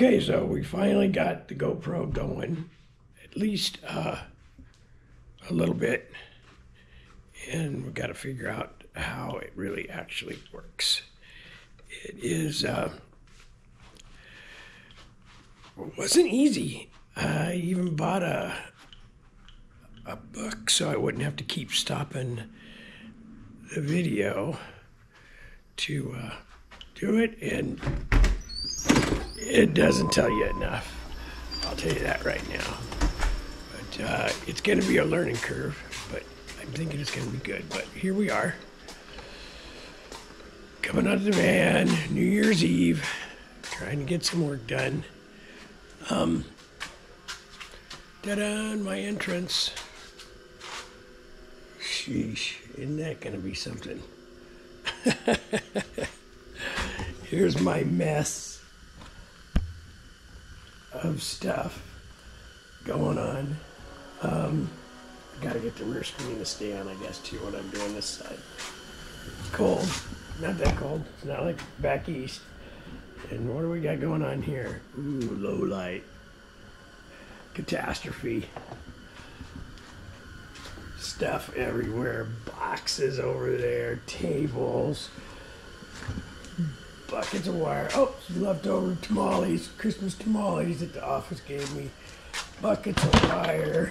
Okay, so we finally got the GoPro going, at least uh, a little bit, and we've got to figure out how it really actually works. It is uh, wasn't easy. I even bought a a book so I wouldn't have to keep stopping the video to uh, do it, and it doesn't tell you enough. I'll tell you that right now. But uh, it's going to be a learning curve, but I'm thinking it's going to be good. But here we are. Coming out of the van, New Year's Eve, trying to get some work done. Um, ta-da, my entrance. Sheesh, isn't that going to be something? Here's my mess of stuff going on. Um, Got to get the rear screen to stay on, I guess, too, when I'm doing this side. It's cold. Not that cold. It's not like back east. And what do we got going on here? Ooh, low light. Catastrophe. Stuff everywhere. Boxes over there. Tables. Buckets of wire. Oh, some leftover tamales. Christmas tamales that the office gave me. Buckets of wire.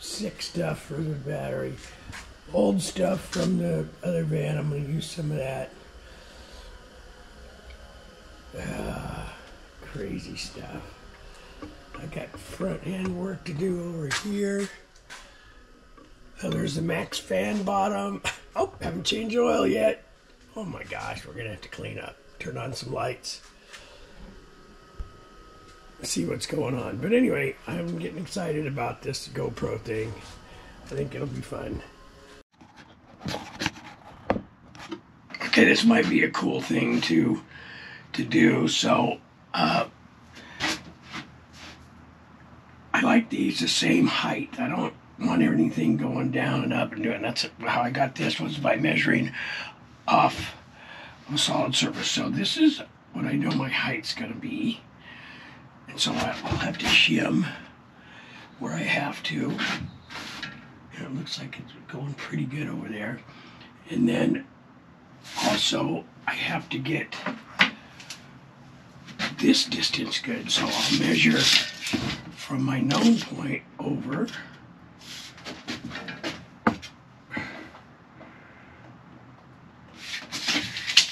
Sick stuff for the battery. Old stuff from the other van. I'm going to use some of that. Ah, crazy stuff. I got front end work to do over here. Oh, there's the MaxxFan bottom. Oh, haven't changed oil yet. Oh my gosh, we're gonna have to clean up. Turn on some lights. See what's going on. But anyway, I'm getting excited about this GoPro thing. I think it'll be fun. Okay, this might be a cool thing to to do. So uh, I like these the same height. I don't want anything going down and up and doing. That's how I got this was by measuring off of a solid surface. So this is what I know my height's gonna be. And so I'll have to shim where I have to. And it looks like it's going pretty good over there. And then also I have to get this distance good. So I'll measure from my known point over.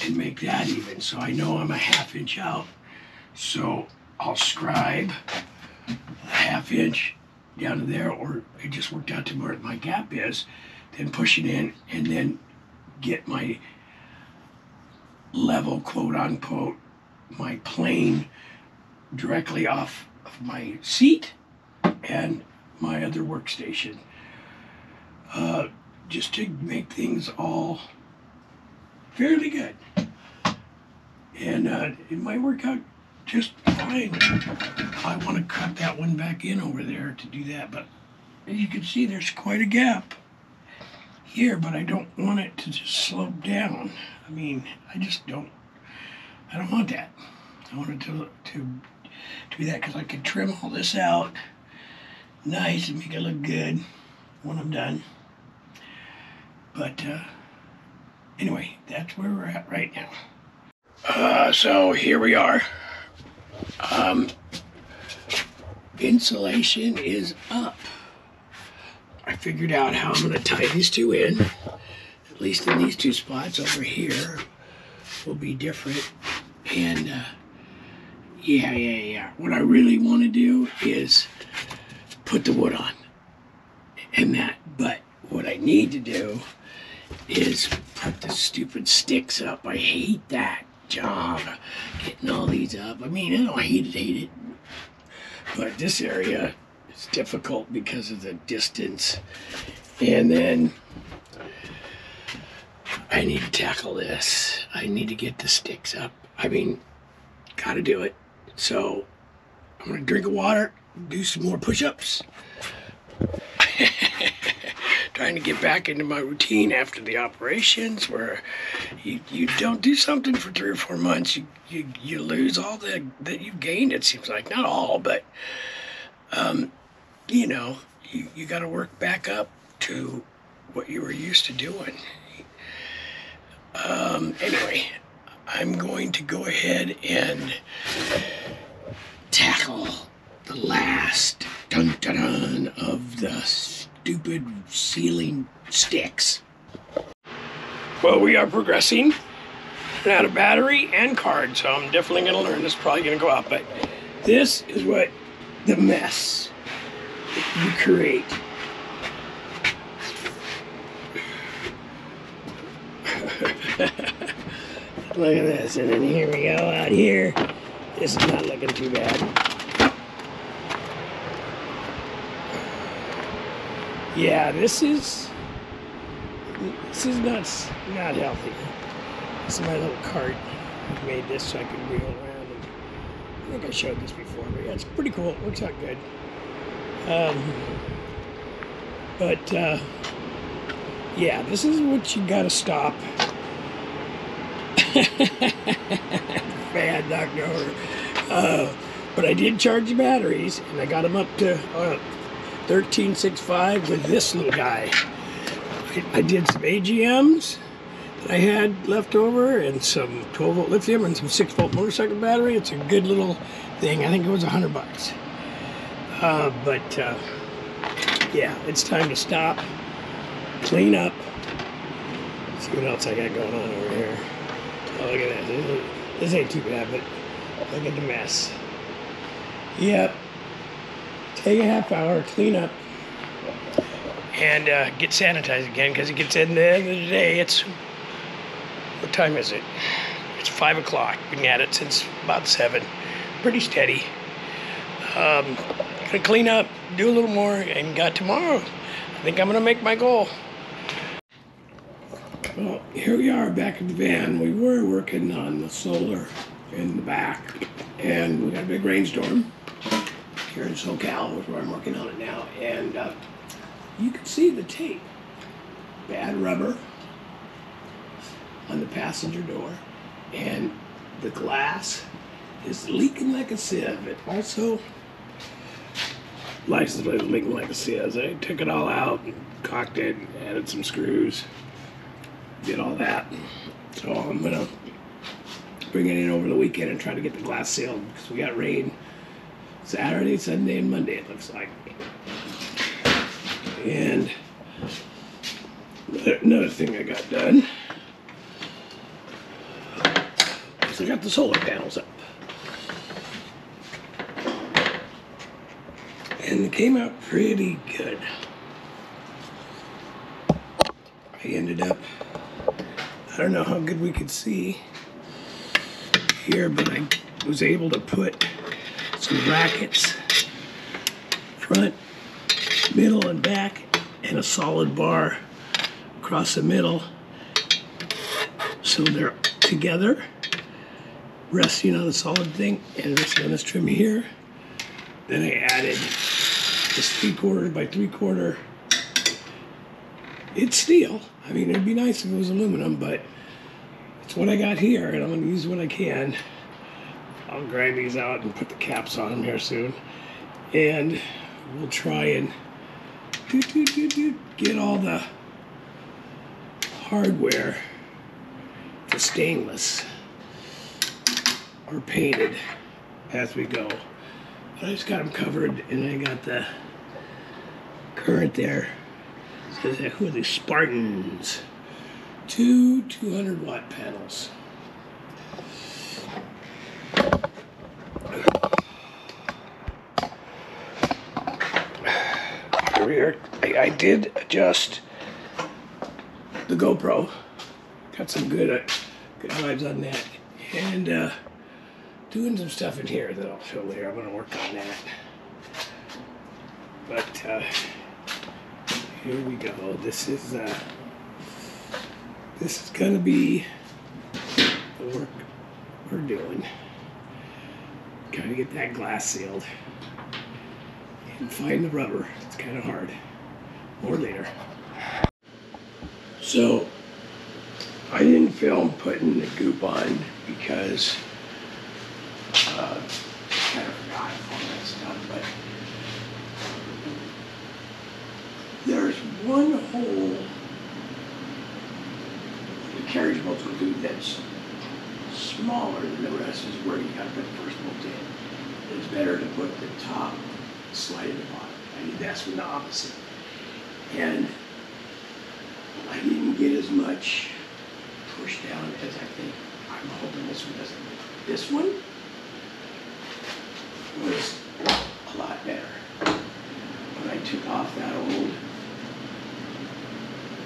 And make that even. So I know I'm a half inch out. So I'll scribe a half inch down to there, or it just worked out to where my gap is, then push it in and then get my level, quote unquote, my plane directly off of my seat and my other workstation. Uh, just to make things all fairly good. And uh, it might work out just fine. I want to cut that one back in over there to do that, but as you can see, there's quite a gap here, but I don't want it to just slope down. I mean, I just don't, I don't want that. I want it to, to do that because I could trim all this out nice and make it look good when I'm done. But uh, anyway, that's where we're at right now. Uh, so here we are. Um, insulation is up. I figured out how I'm going to tie these two in. At least in these two spots over here will be different. And uh, yeah, yeah, yeah. What I really want to do is put the wood on and that. But what I need to do is put the stupid sticks up. I hate that job, getting all these up. I mean, I don't hate it, hate it. But this area is difficult because of the distance. And then I need to tackle this. I need to get the sticks up. I mean, gotta do it. So I'm gonna drink water, do some more push-ups. trying to get back into my routine after the operations where you, you don't do something for three or four months you, you, you lose all the that you've gained it seems like. Not all but um, you know you, you got to work back up to what you were used to doing. Um, anyway i'm going to go ahead and tackle the last dun dun dun of the stupid ceiling sticks. Well, we are progressing. Ran out of battery and card, so I'm definitely going to learn. This is probably going to go out, but this is what the mess you create. Look at this, and then here we go out here. This is not looking too bad. Yeah, this is this is not not healthy. This is my little cart. I made this so I could wheel around. And I think I showed this before, but yeah, it's pretty cool. It works out good. Um, but uh, yeah, this is what you gotta stop. Bad knocked. Uh, but I did charge the batteries, and I got them up to uh, 1365 with this little guy. I, I did some AGMs that I had left over, and some 12 volt lithium, and some 6 volt motorcycle battery. It's a good little thing. I think it was 100 bucks. Uh, but uh, yeah, it's time to stop, clean up. See what else I got going on over here. Oh, look at that. This, this ain't too bad, but look at the mess. Yep. Take a half hour, clean up, and uh, get sanitized again because it gets in the end of the day. It's what time is it? It's five o'clock. Been at it since about seven. Pretty steady. Um, gonna clean up, do a little more, and got tomorrow. I think I'm gonna make my goal. Well, here we are back in the van. We were working on the solar in the back, and we got a big rainstorm here in SoCal, which where I'm working on it now. And uh, you can see the tape. Bad rubber on the passenger door, and the glass is leaking like a sieve. It also license plate was leaking like a sieve. I took it all out, caulked it, added some screws did all that. So I'm gonna bring it in over the weekend and try to get the glass sealed because we got rain Saturday, Sunday, and Monday. It looks like. And another thing I got done is I got the solar panels up. And it came out pretty good. I ended up I don't know how good we could see here, but I was able to put some brackets front, middle, and back, and a solid bar across the middle. So they're together, resting on a solid thing, and resting on this trim here. Then I added this three quarter by three quarter. It's steel. I mean, it'd be nice if it was aluminum, but it's what I got here, and I'm to use what I can. I'll grind these out and put the caps on them here soon. And we'll try and do, do, do, get all the hardware, the stainless, are painted as we go. But I just got them covered, and I got the current there. Who are these Spartans? Two 200 watt panels. I, I did adjust the GoPro. Got some good uh, good vibes on that, and uh, doing some stuff in here that I'll show later. I'm gonna work on that, but. Uh, here we go. This is uh, this is gonna be the work we're doing. Gotta get that glass sealed and find the rubber. Kind of hard. More later. So I didn't film putting the goop on because uh, I kind of forgot all that stuff. But there's one hole the carriage bolts will do that's smaller than the rest is where you gotta put the first bolt in. It's better to put the top slide in the bottom. I mean, that's from the opposite. And I didn't get as much push down as I think. I'm hoping this one doesn't. This one was a lot better. When I took off that old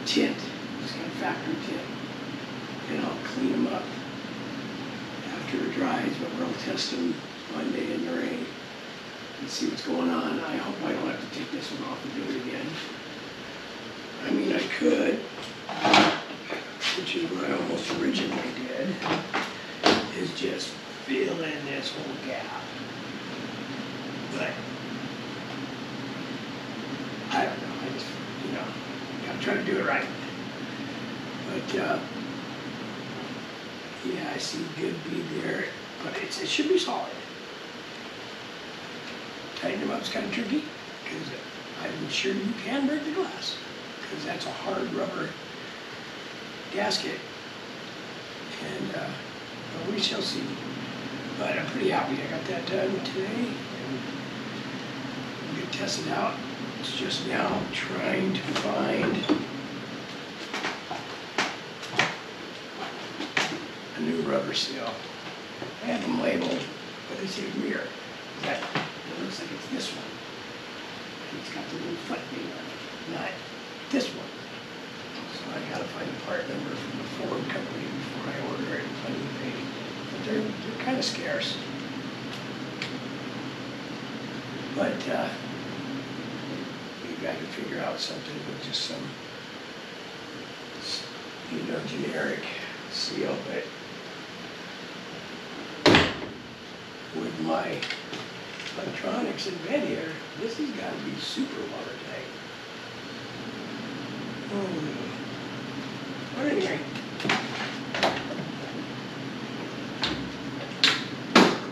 tint, this kind of factory tint, and I'll clean them up after it dries, but we'll test them Monday in the rain and see what's going on. I hope I don't have to take this one off and do it again. I mean, I could, which is what I almost originally did, is just fill in this whole gap. But I don't know, I just, you know, gotta try to do it right. But, uh, yeah, I see good bead there, but it should be solid. Tighten them up is kind of tricky, because I'm sure you can break the glass, because that's a hard rubber gasket. And, uh, we shall see. But I'm pretty happy I got that done today, and we can test it out. It's just now trying to find a new rubber seal. I have them labeled, but it's rear. That, it looks like it's this one. It's got the little foot thing on it, not this one. So I gotta find the part number from the Ford company before I order it on eBay. But they're, they're kinda scarce. But, uh, you gotta figure out something with just some, you know, generic seal, but with my electronics in bed here, this has got to be super watertight. Oh. But anyway.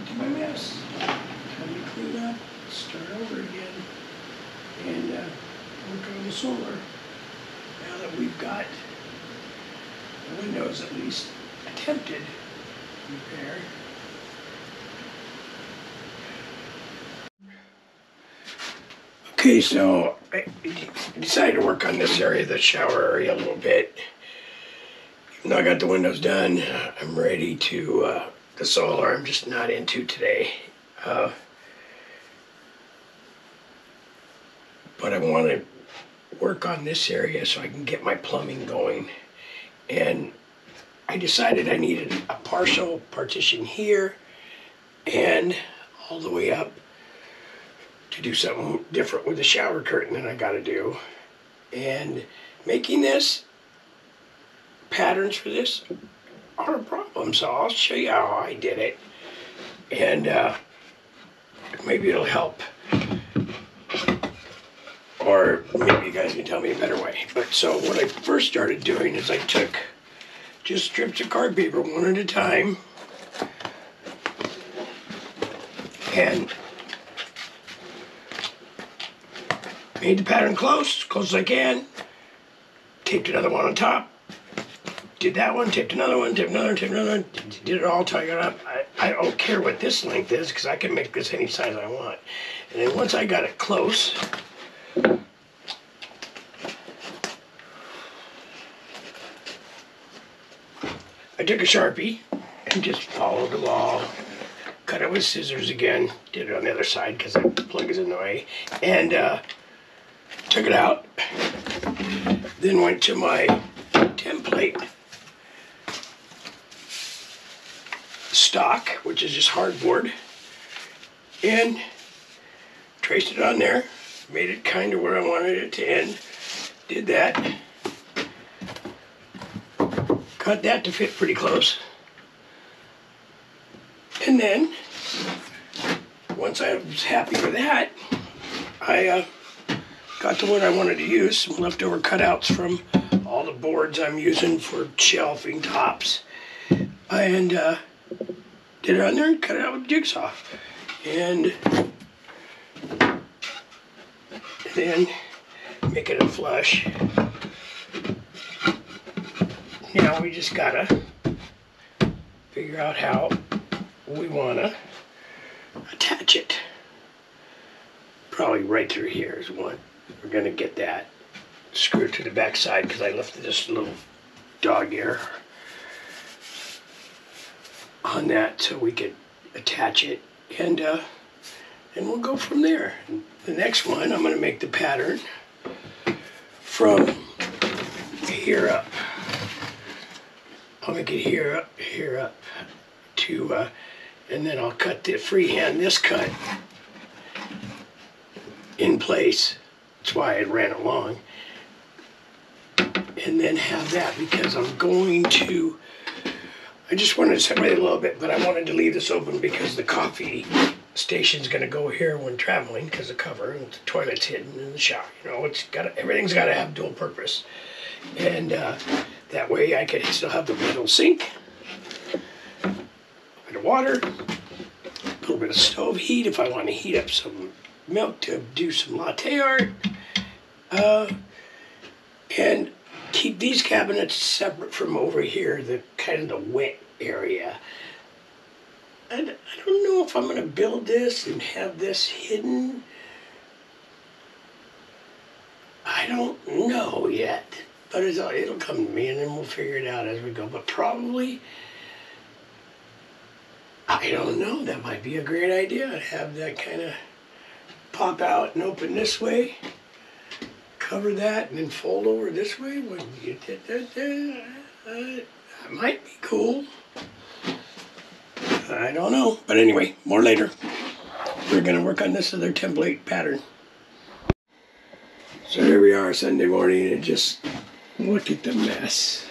To my mess. Time to clean up, start over again, and uh, work on the solar. Now that we've got the windows at least attempted repair. Okay, so I decided to work on this area, the shower area, a little bit. Though I got the windows done, I'm ready to, uh, the solar I'm just not into today. Uh, but I want to work on this area so I can get my plumbing going. And I decided I needed a partial partition here and all the way up to do something different with the shower curtain that I got to do. And making this, patterns for this, are a problem. So I'll show you how I did it. And uh, maybe it'll help. Or maybe you guys can tell me a better way. But so what I first started doing is I took just strips of card paper one at a time. And made the pattern close, close as I can. Taped another one on top. Did that one, taped another one, taped another, taped another. Did it all, tied it up. I, I don't care what this length is because I can make this any size I want. And then once I got it close, I took a Sharpie and just followed the wall. Cut it with scissors again. Did it on the other side because the plug is in the way. And uh, took it out. Then went to my template stock, which is just hardboard. And traced it on there. Made it kind of where I wanted it to end. Did that cut that to fit pretty close. And then, once I was happy with that, I uh, got the what I wanted to use, some leftover cutouts from all the boards I'm using for shelving tops. And uh, get it on there and cut it out with a jigsaw. And then make it a flush. Now we just gotta figure out how we wanna attach it. Probably right through here is one. We're gonna get that screwed to the back side because I left this little dog ear on that so we could attach it and uh, and we'll go from there. The next one I'm gonna make the pattern from here up. I'll make it here up, here up to, uh, and then I'll cut the freehand this cut in place. That's why I ran along. And then have that because I'm going to, I just wanted to separate it a little bit, but I wanted to leave this open because the coffee station's gonna go here when traveling because the cover and the toilet's hidden in the shower. You know, it's got everything's got to have dual purpose, and uh, that way I can still have the little sink, a bit of water, a little bit of stove heat if I want to heat up some milk to do some latte art, uh, and keep these cabinets separate from over here, the kind of the wet area. And I don't know if I'm going to build this and have this hidden. I don't know yet, but it's, it'll come to me and then we'll figure it out as we go. But probably, I don't know, that might be a great idea to have that kind of pop out and open this way, cover that, and then fold over this way. When you did that, uh, that might be cool. I don't know. But anyway, more later. We're going to work on this other template pattern. So here we are Sunday morning and just look at the mess.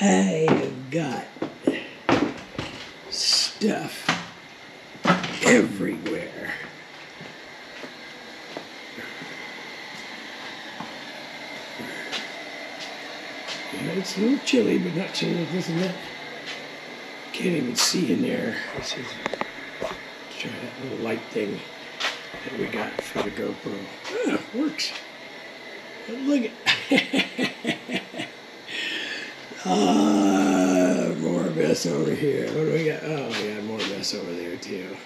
I have got stuff everywhere. Yeah, it's a little chilly, but not chilly like this and that. Can't even see in there. This is try that little light thing that we got for the GoPro. Oh, works. Look at more ah, mess over here. What do we got? Oh, we got more mess over there too.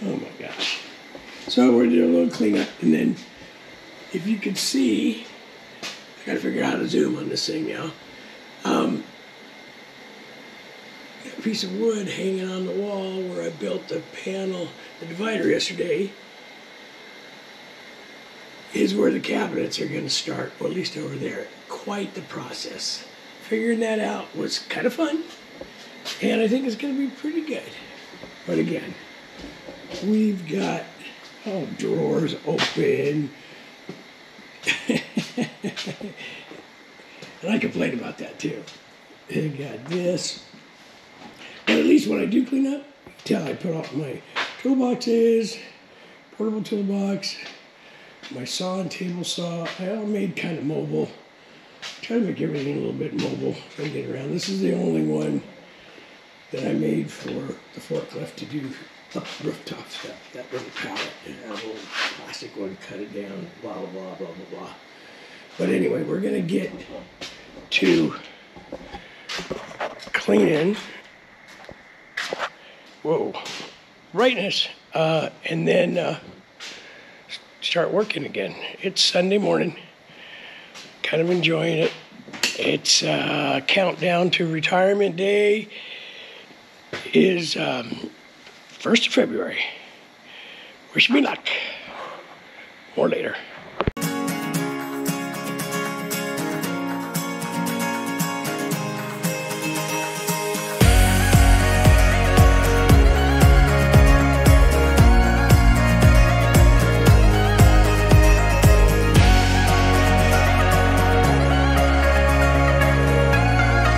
Oh my gosh. So we're doing a little cleanup, and then if you could see, I gotta figure out how to zoom on this thing now. Um, a piece of wood hanging on the wall where I built the panel, the divider yesterday. Is where the cabinets are to start, or at least over there. Quite the process. Figuring that out was kind of fun, and I think it's going to be pretty good. But again, we've got oh drawers open. And I complain about that too. I got this. But at least when I do clean up, tell I put out my toolboxes, portable toolbox, my saw and table saw. I all made kind of mobile. Try to make everything a little bit mobile so I get around. This is the only one that I made for the forklift to do the rooftop stuff. That little pallet, and a little plastic one, cut it down, blah, blah, blah, blah, blah, blah. But anyway, we're gonna get to cleaning. Whoa, brightness, uh, and then uh, start working again. It's Sunday morning. Kind of enjoying it. It's uh, countdown to retirement day. Is um, first of February. Wish me luck. More later.